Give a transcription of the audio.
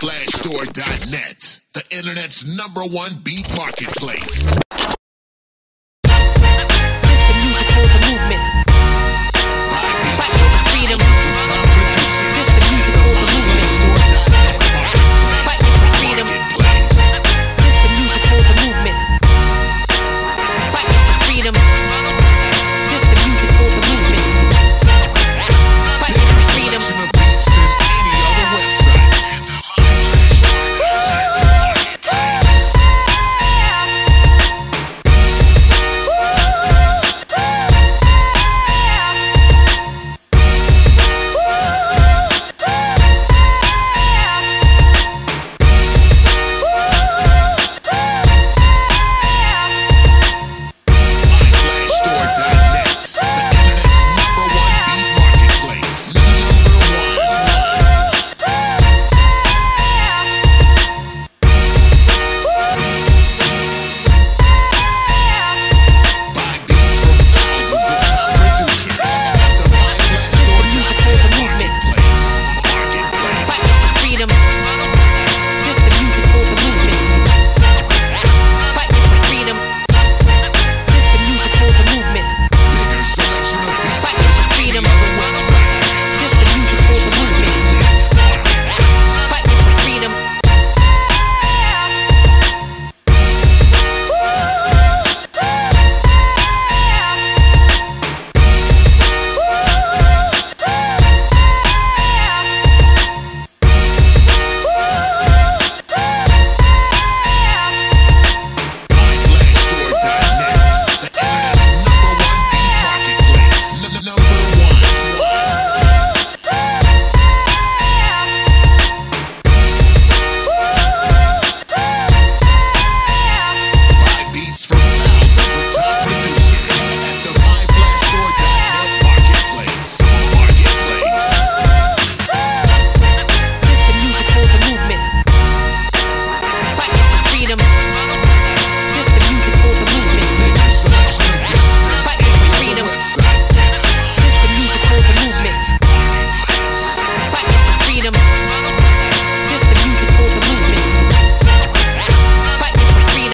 FlashStore.net, the internet's number one beat marketplace.